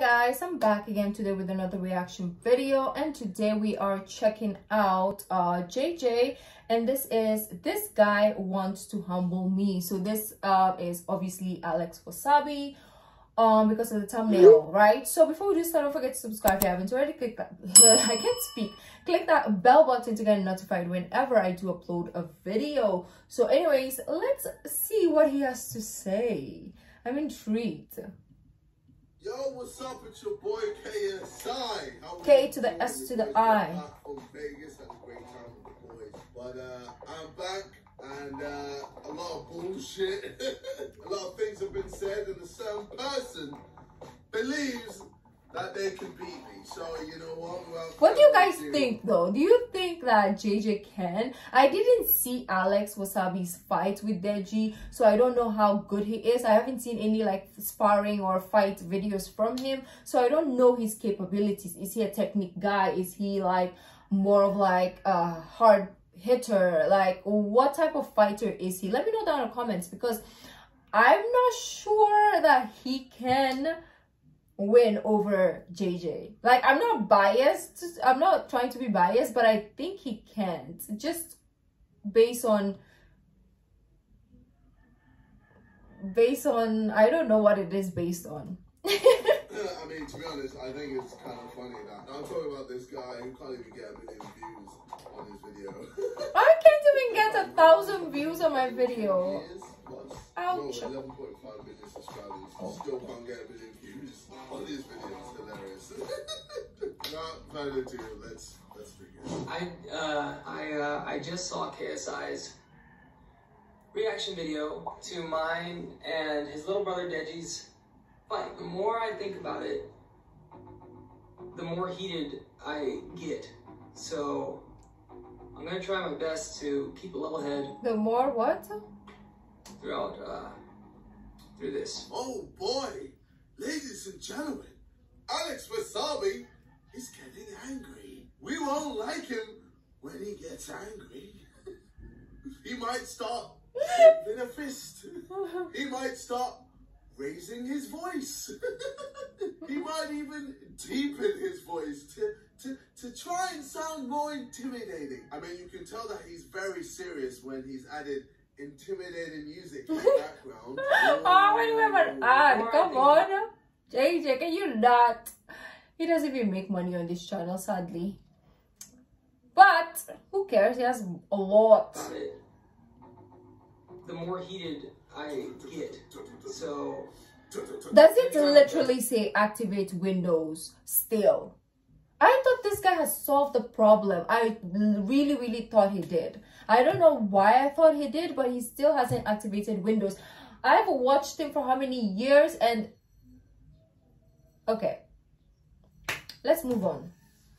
guys i'm back again today with another reaction video and today we are checking out uh jj and this is this guy wants to humble me. So this uh is obviously alex wasabi um because of the thumbnail right? So before we do start don't forget to subscribe if you haven't already. Click that i can't speak. Click that bell button to get notified whenever i do upload a video. So anyways let's see what he has to say. I'm intrigued Yo, what's up? It's your boy KSI. K to the S to the I. From Vegas, had a great time with the boys. But uh, I'm back, and uh, a lot of bullshit, a lot of things have been said, and a certain person believes that they can beat me. So you know what? Well, what do you guys think though? Do you think that JJ can? I didn't see Alex Wasabi's fight with Deji, so I don't know how good he is. I haven't seen any like sparring or fight videos from him, so I don't know his capabilities. Is he a technique guy? Is he like more of like a hard hitter? Like what type of fighter is he? Let me know down in the comments because I'm not sure that he can win over JJ. Like, I'm not biased. I'm not trying to be biased, but I think he can't. Just based on... Based on... I don't know what it is based on. I mean, to be honest, I think it's kind of funny that I'm talking about this guy who can't even get a million views on his video. I can't even get a thousand views on my video. Ouch. 11.5 million subscribers. Still can't get a million views on his videos. Hilarious. Not further ado, let's let's begin. I uh, I uh, I just saw KSI's reaction video to mine and his little brother Deji's fight. The more I think about it, the more heated I get. So I'm gonna try my best to keep a level head. The more what? Throughout uh, through this. Oh boy, ladies and gentlemen, Alex Wasabi is getting angry. We won't like him when he gets angry. he might start shaking a fist. He might start raising his voice. he might even deepen his voice to, to, to try and sound more intimidating. I mean, you can tell that he's very serious when he's added intimidating music in the background. oh, wait, wait, wait. Ah, come on. JJ, can you not? He doesn't even make money on this channel, sadly. But, who cares? He has a lot. The more heated I get. So... Does it literally say activate Windows still? I thought this guy has solved the problem. I really, really thought he did. I don't know why I thought he did, but he still hasn't activated Windows. I've watched him for how many years and... Okay. Let's move on.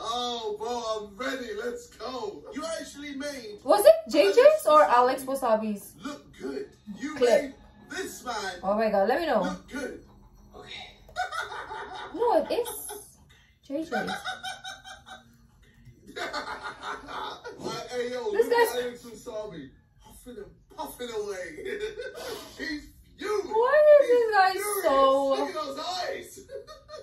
oh, bro, I'm ready. Let's go. You actually made... Was it JJ's or Alex Wasabi's? Look good. You Clip. made this man... Oh my god, let me know. Look good. Okay. No, it is JJ's. hey, yo, This look guy's- at Alex Wasabi. Puffing and puffing away. He's fuming. Why is He's this guy furious. so- Look uh, at those eyes.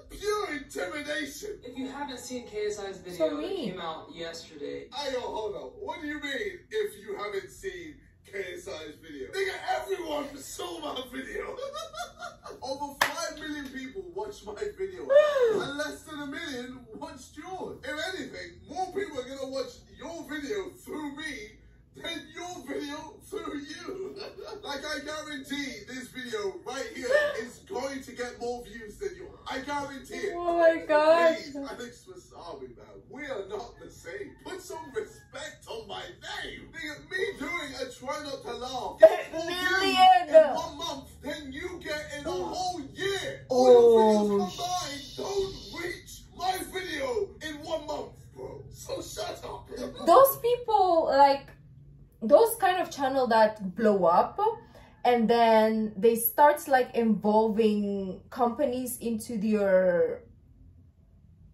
Pure intimidation. If you haven't seen KSI's video So that came out yesterday, Hey, yo, hold up. What do you mean if you haven't seen KSI's video? Nigga, everyone saw my video. Over 5 million people watched my video. and less than a million watched yours. If anything, more people are gonna watch your video through me than your video through you. like I guarantee this video right here is going to get more views than yours. I guarantee it. Oh my god. Please, Alex Wasabi, man. We are not the same. Put some respect on my name. Me doing a try not to laugh. Million. In one month then you get in a oh. whole year. Oh, All that blow up and then they start like involving companies into their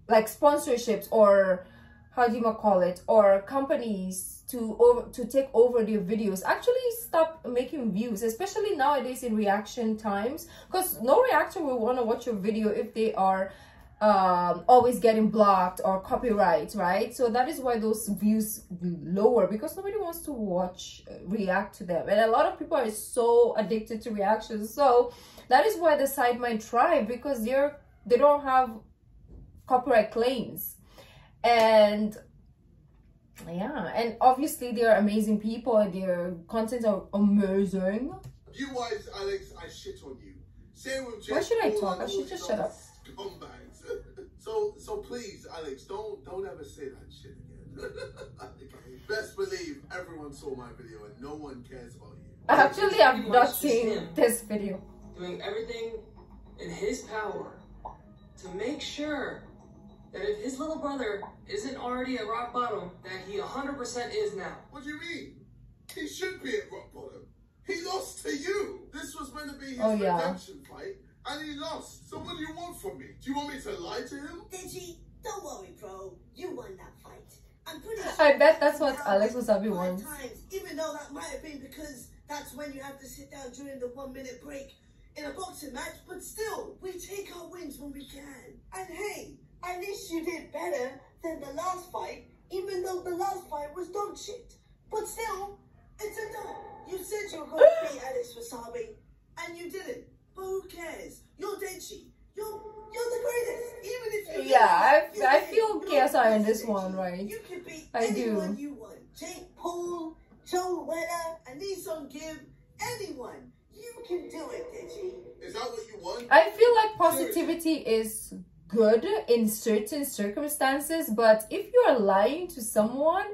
like sponsorships or how do you call it or companies to over to take over their videos. Actually stop making views especially nowadays in reaction times because no reactor will want to watch your video if they are um always getting blocked or copyright right so that is why those views lower because nobody wants to watch uh, react to them and a lot of people are so addicted to reactions so that is why the site might thrive because they're they don't have copyright claims and yeah and obviously they're amazing people and their content are amazing You wise, Alex, I shit on you. Same with Why should I talk? I should just shut up. Scumbags. so, so please, Alex, don't don't ever say that shit again. Best believe everyone saw my video and no one cares about you. actually i've not much seen this video doing everything in his power to make sure that if his little brother isn't already at rock bottom, that he 100% is now. What do you mean? He should be at rock bottom. He lost to you. This was meant to be his Oh, yeah. redemption fight, and he lost. So what do you want from me? Do you want me to lie to him? Deji, don't worry, bro. You won that fight. I'm pretty sure. I bet that's what Alex have Wasabi five wants. Times, even though that might have been because that's when you have to sit down during the one minute break in a boxing match. But still, we take our wins when we can. And hey, at least you did better than the last fight, even though the last fight was dog shit. But still, it's a done. You said you were going to beat Alex Wasabi, and you didn't. But who cares? You're Deji. You're, you're the greatest. Even if you Yeah, I- lose, you I feel you're KSI in this one, right? You can beat I do. anyone you want. Jake Paul, Joe Weller, AnEsonGib, anyone. You can do it, Deji. Is that what you want? I feel like positivity is good in certain circumstances, but if you are lying to someone,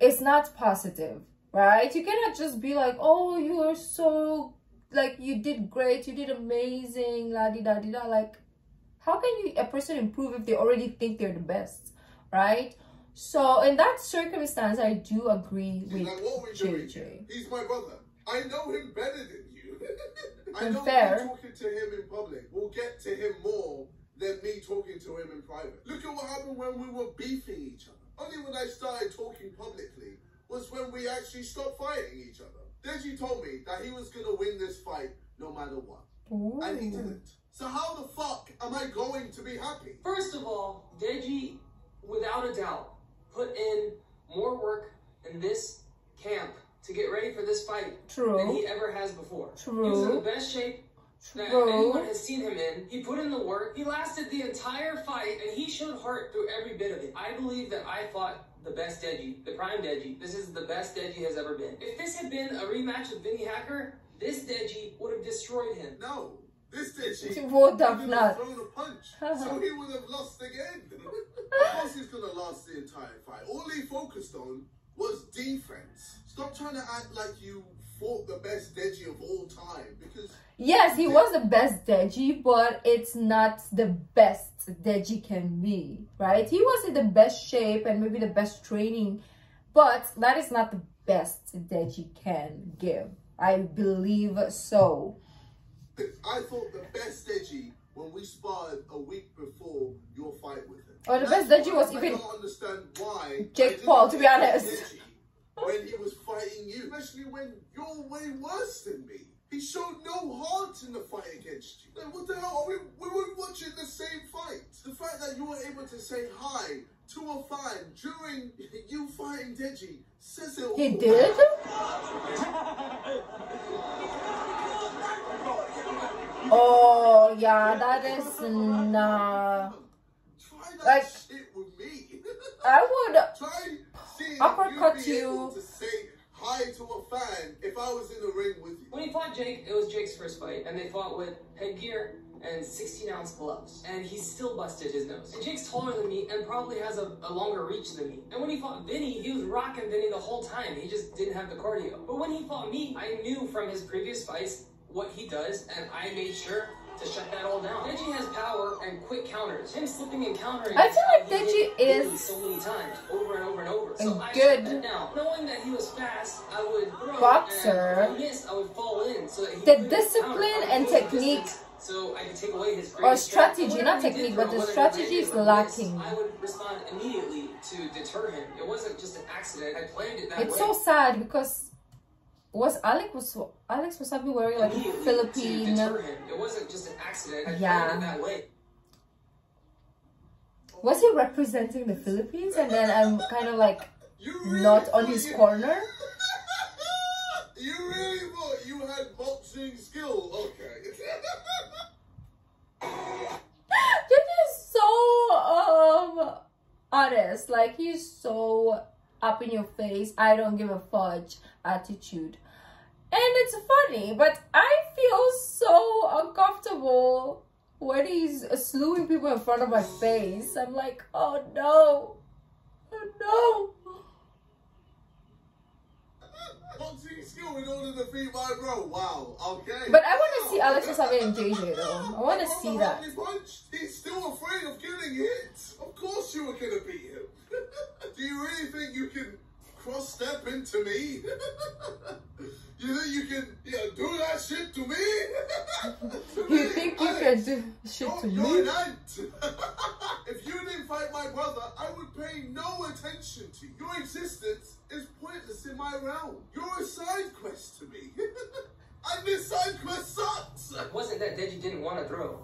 it's not positive, right? You cannot just be like, oh, you are so, like, you did great, you did amazing, la di da di da. Like, how can you a person improve if they already think they're the best, right? So in that circumstance, I do agree He's with like, what are we doing? JJ. He's my brother. I know him better than you. I know fair. me talking to him in public will get to him more than me talking to him in private. Look at what happened when we were beefing each other. Only when I started talking publicly was when we actually stopped fighting each other. Deji told me that he was gonna win this fight no matter what. And he didn't. So how the fuck am I going to be happy? First of all, Deji, without a doubt, put in more work in this camp to get ready for this fight than he ever has before. True. He was in the best shape that True. anyone has seen him in. He put in the work. He lasted the entire fight, and he showed heart through every bit of it. I believe that I fought the best Deji, the prime Deji. This is the best Deji has ever been. If this had been a rematch with Vinnie Hacker, this Deji would have destroyed him. No. This Deji He would have not. thrown a punch. so he would have lost again. of course he's gonna last the entire fight. All he focused on was defense. Stop trying to act like you fought the best Deji of all time because Yes, he was the best Deji, but it's not the best Deji can be, right? He was in the best shape and maybe the best training, but that is not the best Deji can give. I believe so. I thought the best Deji when we sparred a week before your fight with him. Oh, the That's best Deji was I even don't understand why Jake Paul, to be honest. Deji When he was fighting you, especially when you're way worse than me. He showed no heart in the fight against you. Like, what the hell? Are we, we were watching the same fight. The fact that you were able to say hi to a fan during you fighting Deji says it all. He did? Oh, yeah, that is nah. Try that Like- shit with me. I would. Try Uppercut if you'd be you. able to say hi to a fan if I was in the ring with you. When he fought Jake, it was Jake's first fight, and they fought with headgear and 16 ounce gloves. And he still busted his nose. And Jake's taller than me and probably has a, a longer reach than me. And when he fought Vinnie, he was rocking Vinnie the whole time. He just didn't have the cardio. But when he fought me, I knew from his previous fights what he does, and I made sure to shut that all down. Deji has power and quick counters. Him slipping and countering. I feel like Deji is so many times, over and over and over. So I good- that down. Knowing that he was fast, I would throw Boxer. If I would fall in. So that he The discipline counter. I would and technique distance so I could take away his Or strategy, not technique, but the strategy is lacking. I would respond immediately to deter him. It wasn't just an accident. I planned it that It's way. so sad because was Alex was Alex Wasabi wearing like a Philippine To deter him. It wasn't just an accident. I Yeah. planned that way. was he representing the Philippines and then I'm kind of like really not on his corner? You really thought you had boxing skill? Okay. Judge is so um honest. Like he's so up in your face. I don't give a fudge attitude. And it's funny, but I feel so uncomfortable when he's slewing people in front of my face. I'm like, oh no. Oh no. boxing skill in order to defeat my bro. Wow. Okay. But I want to see Alex Wasabi and JJ though. I want to see that. He's still afraid of getting hit. Of course you were gonna beat him. Do you really think you can cross step into me? you think you can yeah, do that shit to me? To You me? think you Alex, can do shit you're, to you're me? an ant. if you didn't fight my brother, I would pay no attention to you. Your existence is pointless in my realm. You're a side quest to me. and this side quest sucks. It wasn't that Deji didn't want to throw.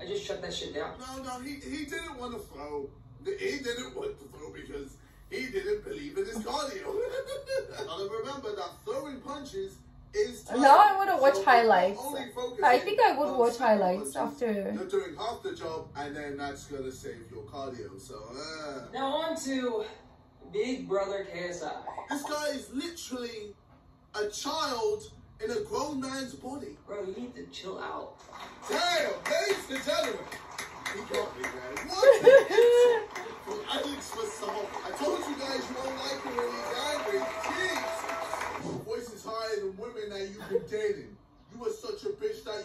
I just shut that shit down. No, no, he, he didn't want to throw. He didn't want to throw because he didn't believe in his cardio. Gotta remember that throwing punches is. tough. Now I wanna watch So highlights. I think I would watch highlights punches, after. You're doing half the job, and then that's gonna save your cardio. So, uh, Now on to Big Brother KSI. this guy is literally a child in a grown man's body. Bro, you need to chill out. Damn, ladies and gentlemen. He got me, man. What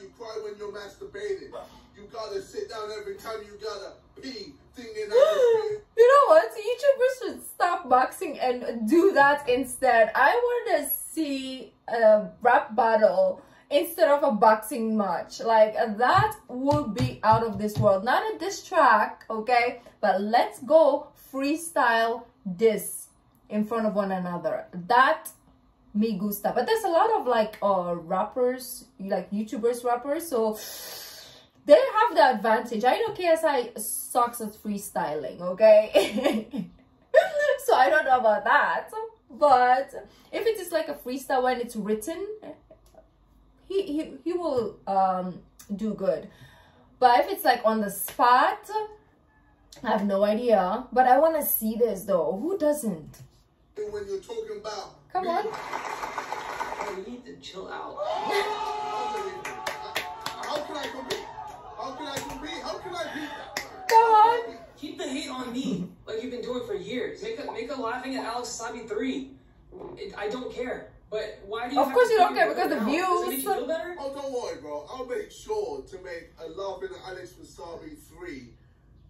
you cry when you're masturbating. You gotta sit down every time you gotta pee, thinking that you know what? YouTubers should stop boxing and do that instead. I want to see a rap battle instead of a boxing match. Like that would be out of this world. Not a diss track, okay? But let's go freestyle this in front of one another. That me gusta. But there's a lot of like uh rappers, like YouTubers rappers, so they have the advantage. I know KSI sucks at freestyling, okay? so I don't know about that. But if it is like a freestyle when it's written, he he, he will um do good. But if it's like on the spot, I have no idea. But I wanna see this though. Who doesn't? when you're talking about. Come on. Bro, you need to chill out. How can I compete? How can I compete? How can I beat that? Come on. Keep the hate on me, like you've been doing for years. Make a make a laughing at Alex Sabi three. It, I don't care. But why do you? Of course to you don't care because the out? Does it make views. you feel better? Oh, don't worry, bro. I'll make sure to make a Laughing at Alex Wasabi 3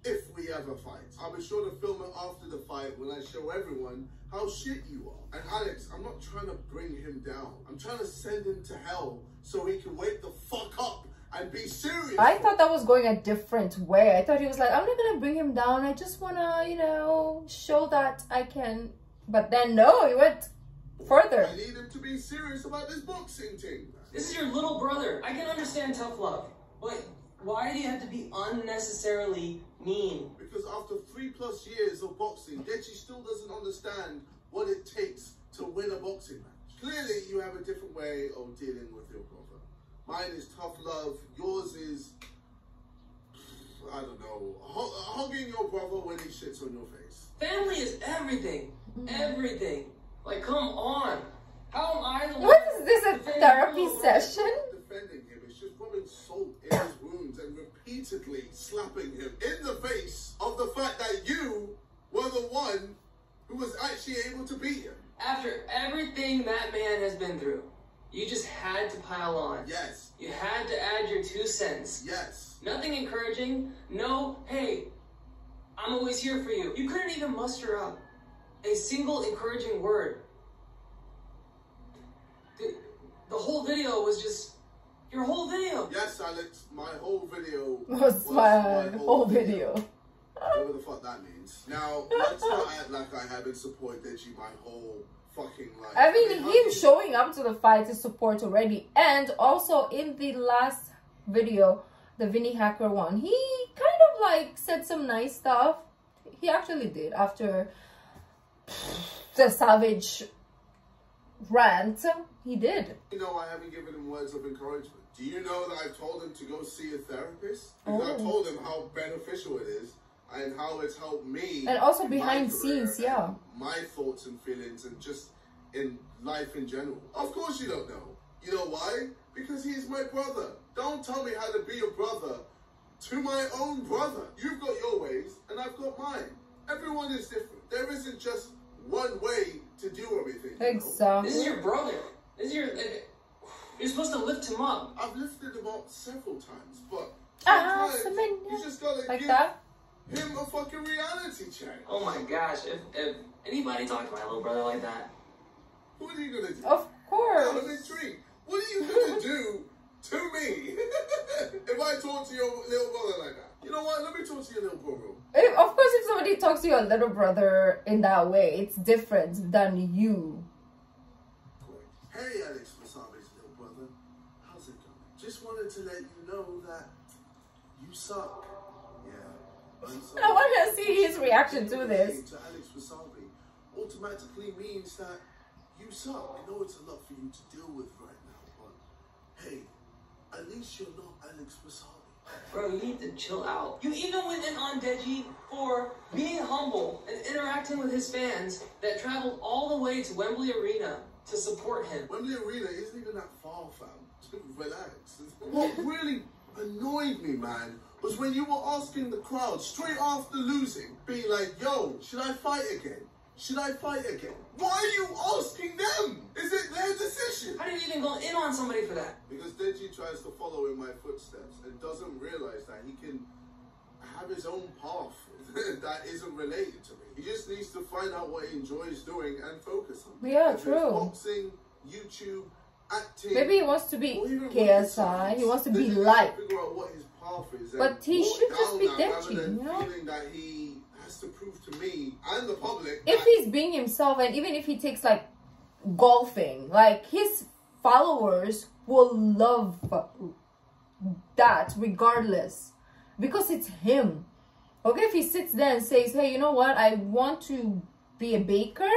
if we ever fight. I'll be sure to film it after the fight when I show everyone how shit you are. And Alex, I'm not trying to bring him down. I'm trying to send him to hell so he can wake the fuck up and be serious. I thought that was going a different way. I thought he was like, I'm not gonna bring him down. I just wanna, you know, show that I can. But then no, he went further. I need him to be serious about this boxing thing. This is your little brother. I can understand tough love, but why do you have to be unnecessarily mean? Because after three plus years of boxing, Deji still doesn't understand what it takes to win a boxing match. Clearly, you have a different way of dealing with your brother. Mine is tough love. Yours is, I don't know, hugging your brother when he shits on your face. Family is everything. Mm-hmm. Everything. Like, come on. How am I the one? What is this, a therapy your little brother? session? Defending him, it's just rubbing salt in his wounds and repeatedly slapping him in the face of the fact that you were the one who was actually able to beat him. After everything that man has been through, you just had to pile on. Yes, You had to add your two cents. yes. Nothing encouraging. No, hey, I'm always here for you. You couldn't even muster up a single encouraging word. The, the whole video was just your whole video. Yes, Alex, my whole video Was my whole video. Whatever the fuck that means. Now, let's not act like I haven't supported you my whole fucking life. I mean, how him can- showing up to the fight is support already. And also in the last video, the Vinnie Hacker one, he kind of like said some nice stuff. He actually did after the savage rant. He did. You know, I haven't given him words of encouragement. Do you know that I've told him to go see a therapist? Because I Oh. told him how beneficial it is and how it's helped me. And also behind scenes, yeah. My thoughts and feelings and just in life in general. Of course you don't know. You know why? Because he's my brother. Don't tell me how to be a brother to my own brother. You've got your ways and I've got mine. Everyone is different. There isn't just one way to do everything. you know? Exactly. This is your brother. This is your. Like, you're supposed to lift him up. I've lifted him up several times, but Ah, sometimes Samantha. you just gotta Like give that? him a fucking reality check. Oh my gosh! If, if anybody talked to my little brother like that, What are you gonna do? Of I'm course. intrigued. What are you gonna do to me if I talk to your little brother like that? You know what? Let me talk to your little brother. If, of course, if somebody talks to your little brother in that way, it's different than you. Hey, Alex Wasabi's little brother. How's it going? Just wanted to let you know that you suck. Yeah. I want to see his reaction to this. To Alex Wasabi automatically means that you suck. I know it's a lot for you to deal with right now, but hey, at least you're not Alex Wasabi. Bro, you need to chill out. You even went in on Deji for being humble and interacting with his fans that traveled all the way to Wembley Arena to support him. Wembley Arena isn't even that far, fam. Relax. What really annoyed me, man, was when you were asking the crowd straight after losing, being like, yo, should I fight again? Should I fight again? Why are you asking them? Is it their decision? How did you even go in on somebody for that? Because Deji tries to follow in my footsteps and doesn't realize that he can have his own path that isn't related to me. He just needs to find out what he enjoys doing and focus on. Yeah, If it's true. Boxing, YouTube, acting. Maybe he wants to be or even KSI. He wants to be Then you like. Figure out what his path is. But he should just be that Deji, rather than you know? Feeling that he has to prove to me and the public. If he's being himself, and even if he takes like golfing, like his followers will love that regardless because it's him. Okay, if he sits there and says, Hey, you know what? I want to be a baker.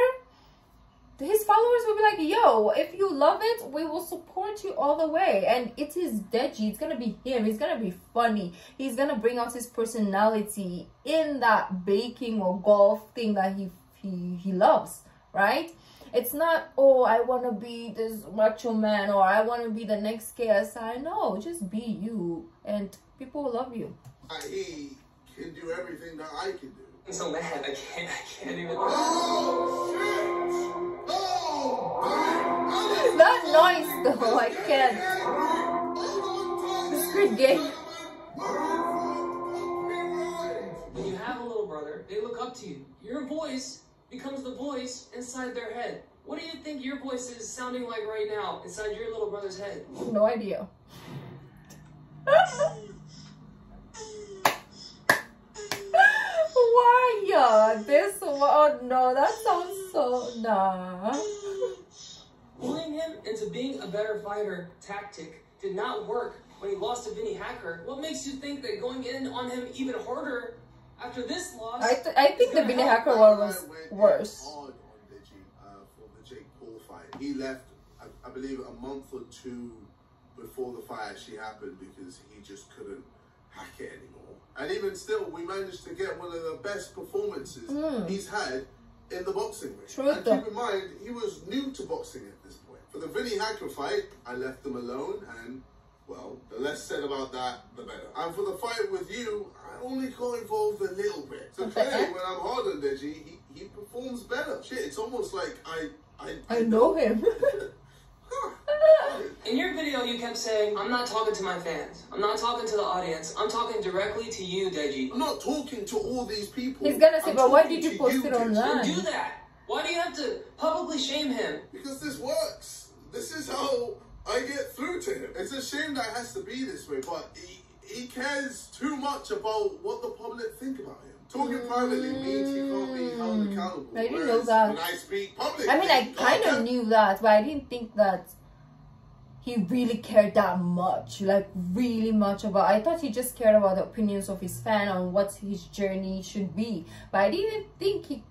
His followers will be like, yo, if you love it, we will support you all the way. And it is Deji. It's gonna be him. He's gonna be funny. He's gonna bring out his personality in that baking or golf thing that he he, he loves, right? It's not, oh, I wanna be this macho man or I wanna be the next KSI. No, just be you and people will love you. that he can do everything that I can do. I'm so mad. I can't. I can't even. Oh shit! Oh, That noise though, I can't. The Squid Game. When you have a little brother, they look up to you. Your voice becomes the voice inside their head. What do you think your voice is sounding like right now inside your little brother's head? No idea. Why? uh, This oh no, that sounds so nah. Pulling him into being a better fighter tactic did not work when he lost to Vinnie Hacker. What makes you think that going in on him even harder after this loss? I th- I think the Vinnie Hacker one was worse. Hard on Deji uh, for the Jake Paul fight. He left, I, I believe, a month or two before the fight actually happened because he just couldn't hack it anymore. And even still, we managed to get one of the best performances mm. he's had in the boxing ring. True and though. keep in mind, he was new to boxing at this point. For the Vinnie Hacker fight, I left him alone and. Well, the less said about that, the better. And for the fight with you, I only got involved a little bit. So clearly, when I'm hard on Deji, he, he performs better. Shit, it's almost like I I, I know him. Huh. In your video, you kept saying, I'm not talking to my fans. I'm not talking to the audience. I'm talking directly to you, Deji. I'm not talking to all these people. He's gonna say, I'm "But why did you to post it Deji." online?" Do that. Why do you have to publicly shame him? Because this works. This is how I get through to him. It's a shame that it has to be this way, but he, he cares too much about what the public think about him. Talking privately means he can't be held mm. accountable. I didn't know that. When I speak publicly, I mean, I kind of knew that, but I didn't think that he really cared that much, like really much about. I thought he just cared about the opinions of his fan on what his journey should be, but I didn't think he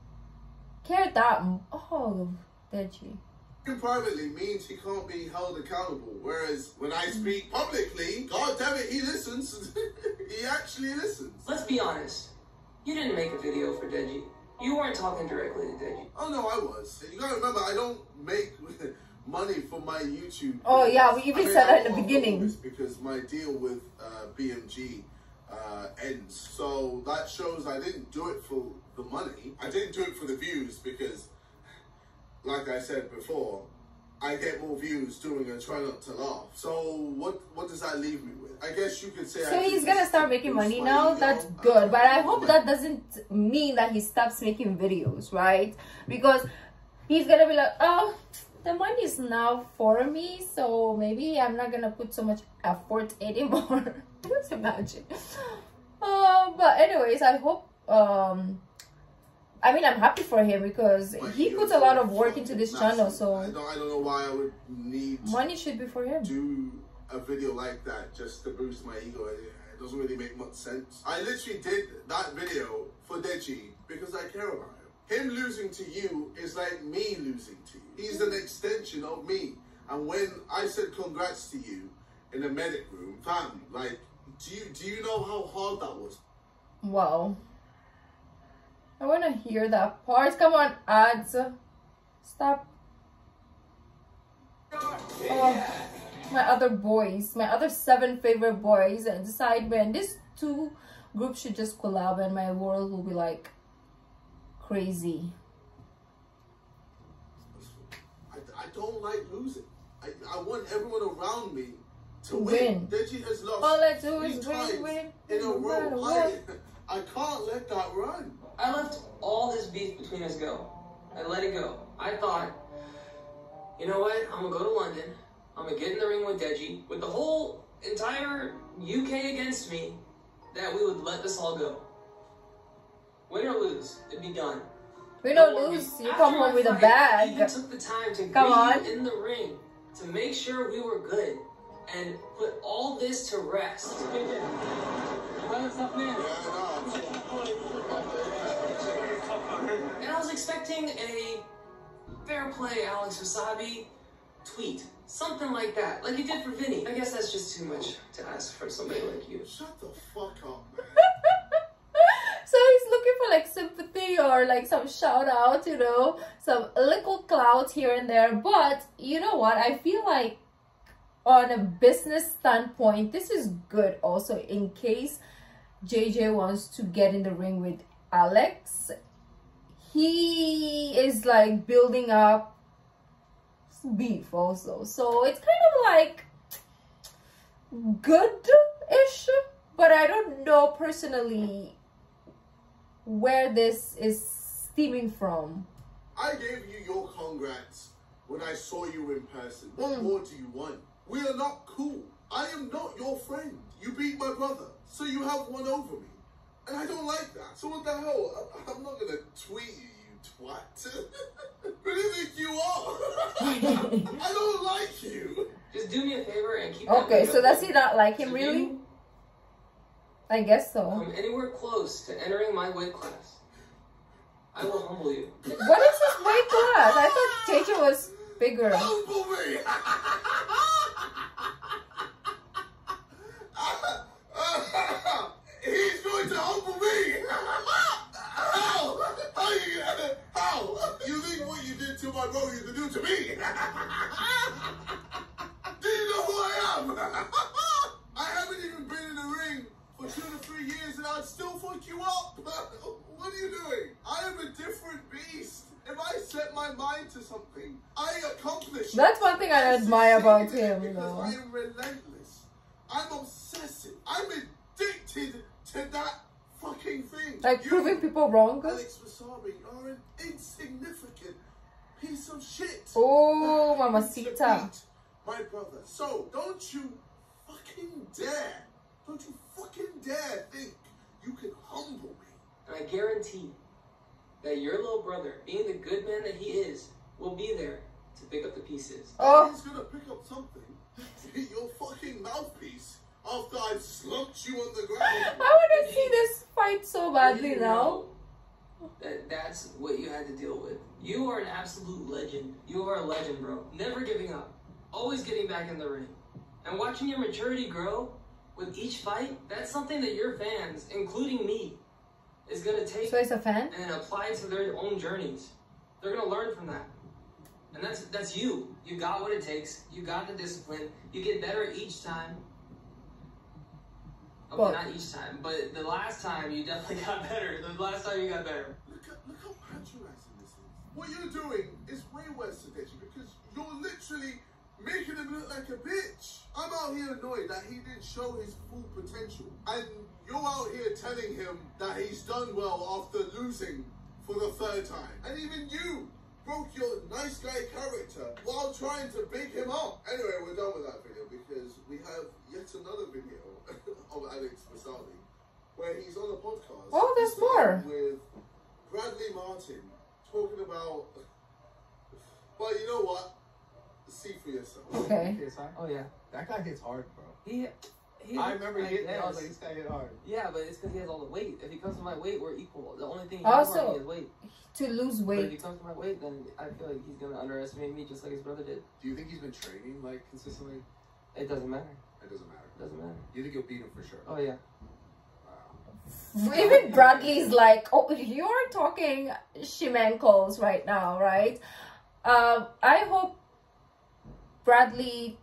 cared that. m- Oh, Deji. Speaking privately means he can't be held accountable. Whereas when I speak publicly, God damn it, he listens. he actually listens. Let's be honest. You didn't make a video for Deji. You weren't talking directly to Deji. Oh no, I was. You gotta remember, I don't make money for my YouTube. Oh, yeah, we even I made said that in the beginning. Because my deal with uh, BMG uh, ends, so that shows I didn't do it for the money. I didn't do it for the views because, like I said before, I get more views doing a try not to laugh. So what what does that leave me with? I guess you could say. So he's gonna start making money now. That's good, but I hope that doesn't mean that he stops making videos, right? Because he's gonna be like, oh, the money is now for me, so maybe I'm not gonna put so much effort anymore. Just imagine. Uh, but anyways, I hope. Um, I mean, I'm happy for him because my he puts a lot of work into this channel, so I don't, I don't know why I would need money should be for him. do a video like that just to boost my ego. It, it doesn't really make much sense. I literally did that video for Deji because I care about him. Losing to you is like me losing to you. He's an extension of me. And when I said congrats to you in the medic room, fam, like, do you do you know how hard that was? Wow. I want to hear that part. Come on, ads. Stop. Oh, my other boys, my other seven favorite boys, and decide when these two groups should just collab and my world will be like crazy. I, I don't like losing. I, I want everyone around me to Win. win. Deji has lost All I do three is win, times win, in a no matter row. I, I can't let that run. I left all this beef between us go. I let it go. I thought, you know what? I'm gonna go to London. I'm gonna get in the ring with Deji, with the whole entire UK against me, that we would let this all go. Win or lose, it'd be done. Don't more lose. You come home with a I even took the time to Come on. in the ring to make sure we were good and put all this to rest. And I was expecting a fair play Alex Wasabi tweet. Something like that. Like you did for Vinnie. I guess that's just too much to ask for somebody like you. Shut the fuck up, man. so he's looking for like sympathy or like some shout out, you know, some little clout here and there. But you know what? I feel like on a business standpoint, this is good also in case JJ wants to get in the ring with Alex. He is like building up beef also. So it's kind of like good-ish, but I don't know personally where this is stemming from. I gave you your congrats when I saw you in person. What Mm. more do you want? We are not cool. I am not your friend. You beat my brother, so you have one over me. And I don't like that. So what the hell? I- I'm not gonna tweet you, you twat. Who do you think you are? I don't like you. Just do me a favor and keep that Okay, so does he not like So him you really? I guess so. Come anywhere close to entering my weight class. I will humble you. What is his weight class? I thought JJ was bigger. Humble me! He's going to humble me! How? How you gonna? How? You think what you did to my bro you can do to me? do you know who I am? I haven't even been in the ring for two to three years and I'd still fuck you up. what are you doing? I am a different beast. If I set my mind to something, I accomplish. That's one thing I admire about him, you know. I am relentless. I'm obsessive. I'm addicted to that fucking thing. Like You, proving people wrong. Alex Wasabi are an insignificant piece of shit. Oh, that happens to mamacita. my brother. So don't you fucking dare, don't you fucking dare think you can humble me. And I guarantee that your little brother, being the good man that he is, will be there to pick up the pieces. Oh. He's gonna pick up something. Your fucking mouthpiece after I've slumped you on the ground. I want to see this fight so badly now. That that's what you had to deal with. You are an absolute legend. You are a legend, bro. Never giving up. Always getting back in the ring. And watching your maturity grow with each fight, that's something that your fans, including me, is gonna take So he's a fan? and apply to their own journeys. They're gonna learn from that. And that's that's you. You got what it takes. You got the discipline. You get better each time. Okay, Well- not each time, but the last time you definitely got better. The last time you got better. Look, at, look how patronizing this is. What you're doing is way worse than Deji because you're literally making him look like a bitch. I'm out here annoyed that he didn't show his full potential. And you're out here telling him that he's done well after losing for the third time. And even you broke your nice guy character while trying to big him up. Anyway, we're done with that video because we have yet another video of Alex Wasabi where he's on a podcast. Oh, there's This more. With Bradley Martin talking about. Well, you know what? See for yourself. Okay. Hits hard. Oh yeah. That guy hits hard, bro. He. he I remember hitting it. I was guess. like, this guy hit hard. yeah, but it's because he has all the weight. If he comes to my weight, we're equal. The only thing he Also- has on me is weight. To lose But if he comes to my weight, then I feel like he's gonna underestimate me just like his brother did. Do you think he's been training like consistently? It doesn't matter. It doesn't matter. It doesn't matter. You think you'll beat him for sure? Oh yeah. Wow. Even Bradley's like, oh, you're talking shimankles right now, right? Um, I hope Bradley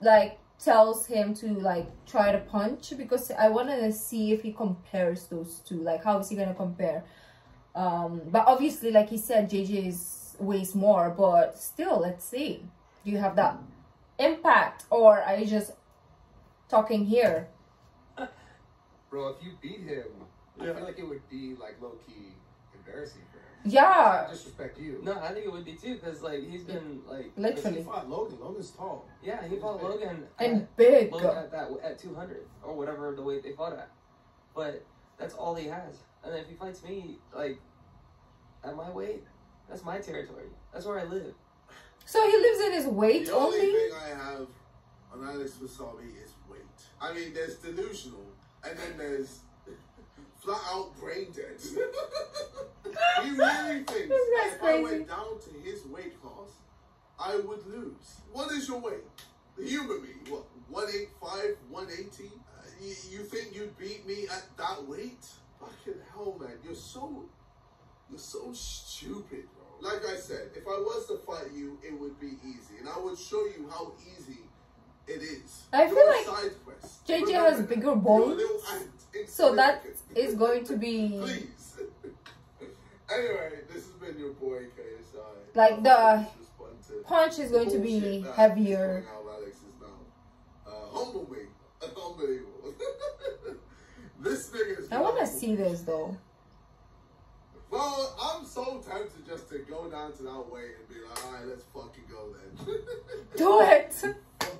like tells him to like try to punch because I wanted to see if he compares those two. Like, how is he gonna compare? Um, but obviously, like he said, JJ is weighs more, but still, let's see. Do you have that impact, or are you just talking here? Bro, if you beat him, I feel like it would be like low key embarrassing for him. Yeah, disrespect you. No, I think it would be too, because like he's been like, Because literally, He fought Logan. Logan's tall. yeah, he fought Logan and at, big. Logan at that at two hundred or whatever the weight they fought at, but that's all he has. And if he fights me like at my weight, that's my territory. That's where I live. So he lives in his weight The only only? thing I have on Alex Wasabi is weight. I mean, there's delusional, and then there's flat out brain dead. he really thinks that if I went down to his weight class, I would lose. What is your weight? The human me, what, 185, 180? Uh, you, you think you'd beat me at that weight? Fucking hell, man. You're so, you're so stupid, bro. Like I said, if I was to fight you, it would be easy. And I would show you how easy it is. I feel a like. JJ Remember has bigger bones, So that insignificant. going to be Please. anyway, this has been your boy KSI. Like the I hope this was fun to- punch is going to be is heavier. coming out of Uh, humble me. Unbelievable. this nigga is I want to see this though. Well, I'm so tempted just to go down to that way and be like, alright, let's fucking go then. Do it. fucking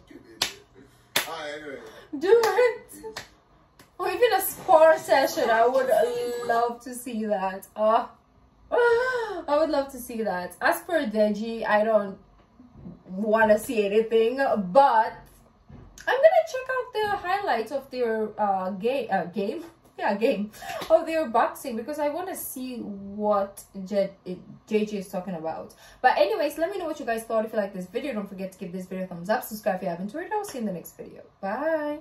idiot. Alright, anyway. Do it. Or even a spar session. I would love to see that. Uh, I would love to see that. As for Deji, I don't want to see anything, but I'm gonna check out the highlights of their uh, game. Uh, game. Yeah, game oh, of their boxing because I want to see what J- JJ is talking about. But anyways, let me know what you guys thought. If you like this video, don't forget to give this video a thumbs up. Subscribe if you haven't already. I'll see you in the next video. Bye.